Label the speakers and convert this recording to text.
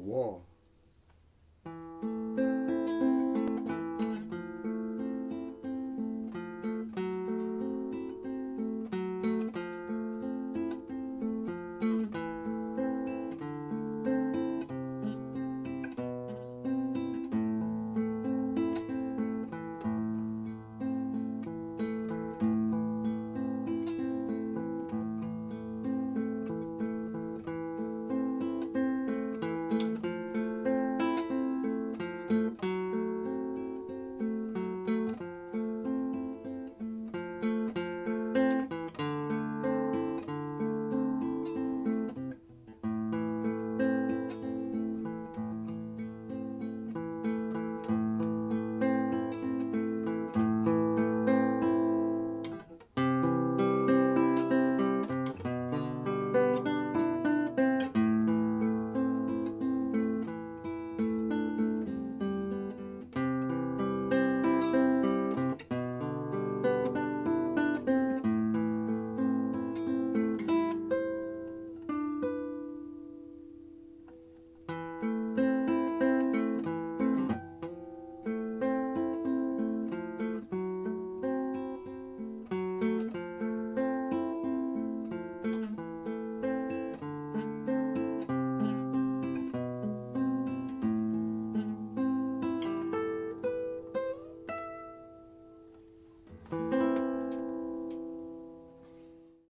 Speaker 1: wall.